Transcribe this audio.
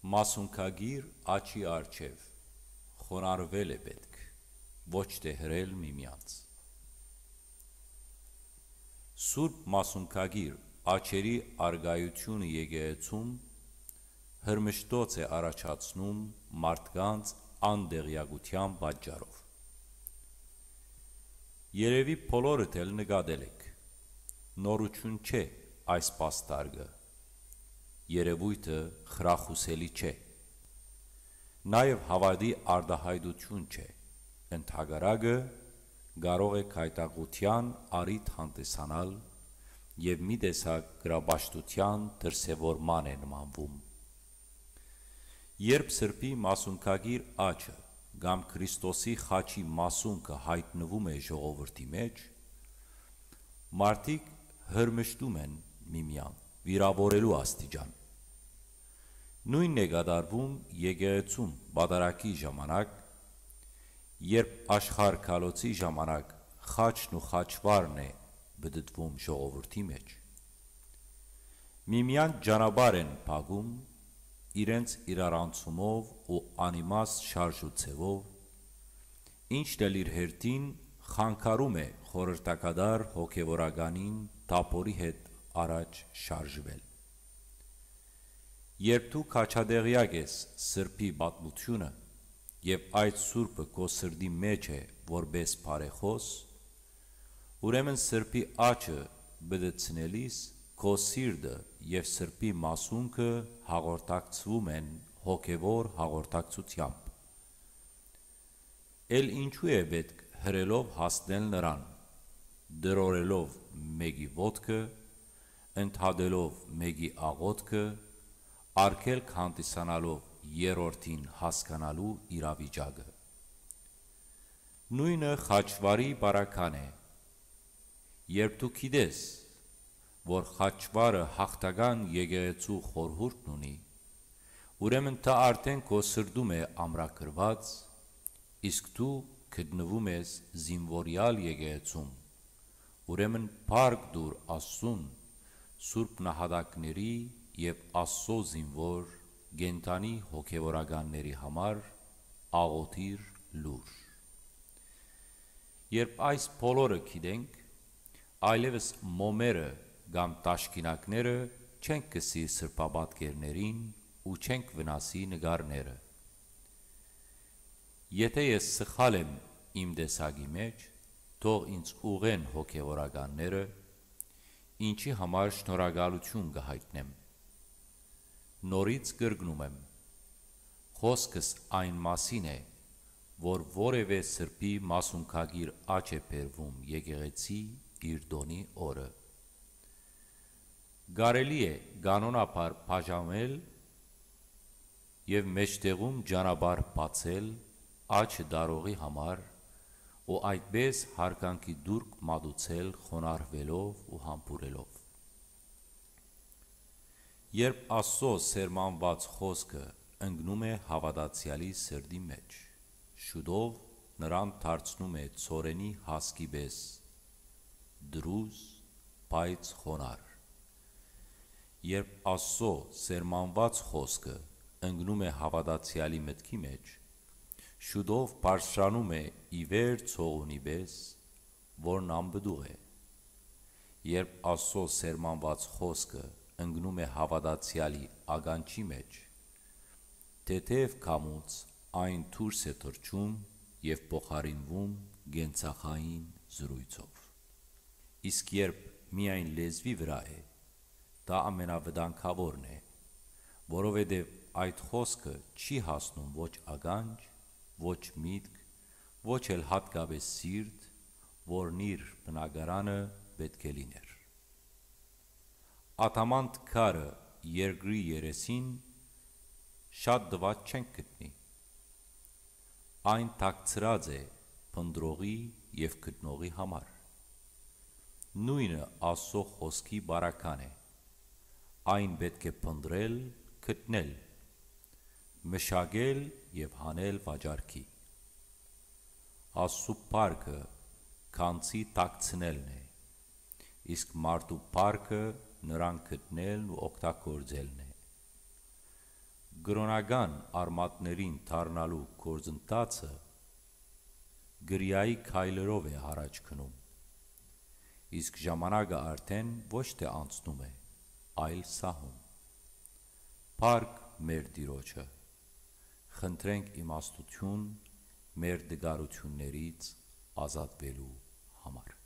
Մասունքագիր աչի առջև խոնարհվել է պետք, ոչ թե հրել միմյանց։ Սուրբ մասունքագիր աչերի արգայությունը եկեղեցում հրմշտոց է առաջացնում մարդկանց անդեղյակության պատճառով։ Երևի բոլորդ էլ նկատել եք, նորություն չէ այս պաստարգը երևույթը խրախուսելի չէ։ Նաև հավատի արդահայտություն չէ։ Ընթագարագը կարող է քայտաղության առիթ հանդիսանալ եւ մի տեսակ գրաբաշտության դրսևորման է նմանվում։ Երբ սրբի մասունքագիր աչը կամ Քրիստոսի խաչի մասունքը հայտնվում է ժողովրդի մեջ, մարդիկ հրմշտում են միմյան, վիրավորելու աստիճան։ Նույնն է գադարվում եկեղեցում բադարակի ժամանակ, երբ աշխարհ քալոցի ժամանակ խաչն ու խաչվարն է բդդվում ժողովրդի մեջ։ Միմյանց ճանաբար են փակում իրենց իրարանցումով ու անիմաս շարժուցևով, ինչն էլ իր հերթին խանգարում է խորհրդակադար հոգևորականին տապորի հետ առաջ շարժվել։ Երբ դու քաչադեղյակ ես Սրբի պատմությունը եւ այդ Սուրբը քո սրդի մեջ է որպես բարեխոս, ուրեմն Սրբի աչը բդցնելիս քո սիրտը եւ Սրբի մասունքը հաղորդակցվում են հոգևոր հաղորդակցությամբ։ Էլ ինչու է պետք հրելով հասնել նրան, դրորելով մեկի ոտքը, ընդհադելով մեկի աղոտքը արգելք հանդիսանալով երրորդին հասկանալու իրավիճակը։ Նույնը խաչվարի բարական է։ Երբ դու գիտես, որ խաչվարը հաղթական եկեղեցու խորհուրդն ունի, ուրեմն դա արդեն քո սրդում է ամրագրված, իսկ դու գտնվում ես զինվորյալ եկեղեցում, ուրեմն փառք դուր Աստծուն սուրբ նահատակների եւ Աստծո զինվոր գենտանի հոգևորականների համար աղոթիր լուր։ Երբ այս բոլորը գիտենք, այլևս մոմերը կամ տաշկինակները չենք կսի սրբապատկերներին ու չենք վնասի նգարները։ Եթե ես սխալ եմ իմ տեսակի մեջ, թող ինձ ուղեն հոգևորականները, ինչի համար շնորհակալություն կհայտնեմ նորից կրկնում եմ. Խոսքս այն մասին է որ որևէ սրբի մասունքագիր աչ է բերվում եկեղեցի իր դոնի օրը Գարելի է կանոնապար բաժանել եւ մեջտեղում ճանապարհ բացել աչ դարողի համար ու այդպես հարկանքի դուրք մատուցել խոնարհվելով ու համբուրելով Երբ Աստծո սերմանված խոսքը ընկնում է հավատացյալի սրդի մեջ, շուտով նրան դարձնում է ծորենի հասկի պես դրուզ, բայց խոնար։ Երբ Աստծո սերմանված խոսքը ընկնում է հավատացյալի մտքի մեջ, շուտով բարձրանում է ի վեր ցողունի պես, որն անբդուղ է։ Երբ Աստծո սերմանված խոսքը ընկնում է հավատացյալի ականջի մեջ, թեթև կամուց այն դուրս է թռչում եւ փոխարինվում գենցախային զրույցով։ Իսկ երբ միայն լեզվի վրա է, դա ամենավտանգավորն է, որովհետև այդ խոսքը չի հասնում ոչ ականջ, ոչ միտք, ոչ էլ հատկապես սիրտ, որն իր բնակարանը պետք է լիներ աթամանդ քարը երկրի երեսին շատ դված չենք գտնի։ Այն ཐակցրած է փնդրողի եւ գտնողի համար։ Նույնը ասո խոսքի բարական է։ Այն պետք է փնդրել, գտնել, մշակել եւ հանել վաճարքի։ Ասու պարկը կանցի տակցնելն է։ Իսկ մարդու պարկը նրան գտնելն ու օգտագործելն է։ գրոնական արմատներին դառնալու գործընթացը գրիայի քայլերով է առաջ գնում իսկ ժամանակը արդեն ոչ թե անցնում է այլ սահում Փառք մեր Տիրոջը խնդրենք իմաստություն մեր դգարություններից ազատվելու համար